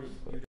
already, you